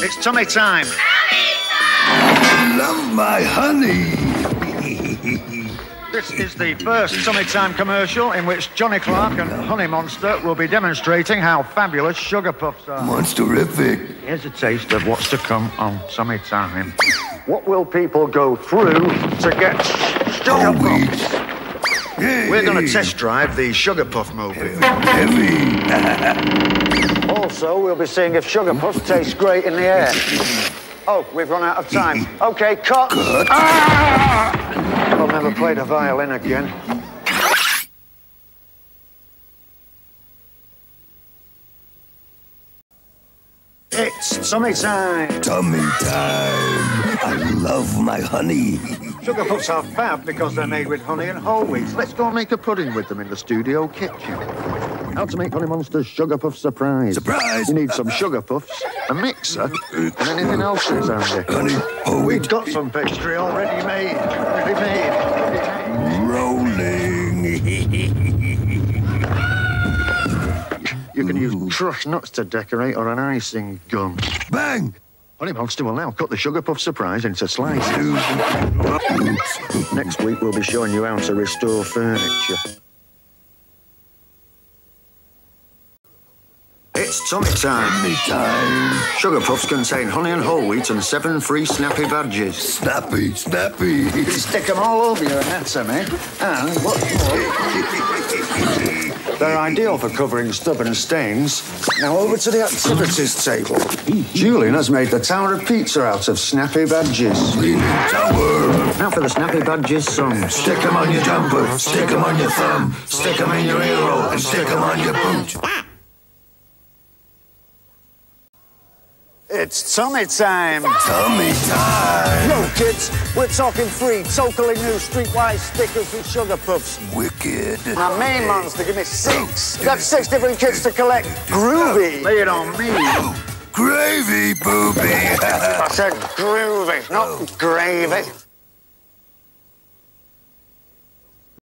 It's tummy time. Love my honey. This is the first Tummy Time commercial in which Johnny Clarke and Honey Monster will be demonstrating how fabulous sugar puffs are. Monsterrific. Here's a taste of what's to come on Tummy Time. What will people go through to get sugar Oh, puffs? Hey. We're going to test drive the Sugar Puff mobile. Heavy. Also, we'll be seeing if sugar Puff tastes great in the air. Oh, we've run out of time. Okay, cut. Ah! I'll never play the violin again. It's tummy time. Tummy time. I love my honey. Sugar puffs are fab because they're made with honey and whole wheat. Let's go and make a pudding with them in the studio kitchen. How to make Honey Monster's Sugar Puff Surprise. Surprise. You need some sugar puffs, a mixer, and anything else that's handy. Honey, oh, We've got some pastry already made. Already made. Already made. rolling. You can use crushed nuts to decorate or an icing gun. Bang. Honey Monster will now cut the Sugar Puff Surprise into slices. Next week, we'll be showing you how to restore furniture. It's tummy time. Tummy time. Sugar Puffs contain honey and whole wheat and seven free snappy badges. Snappy, snappy. Stick them all over your anatomy, and what's more, they're ideal for covering stubborn stains. Now over to the activities table. Julian has made the Tower of Pizza out of snappy badges. Leaning tower. Now for the snappy badges song. Stick 'em on your jumper, stick 'em on your thumb, stick 'em in your ear roll, and stick 'em on your boot. It's tummy time. Tummy time. Yo, kids, we're talking free, totally new streetwise stickers with sugar puffs. Wicked. My main monster, give me six. That's six different kids to collect. Groovy. Lay it on me. Gravy, booby. I said groovy, not oh. gravy.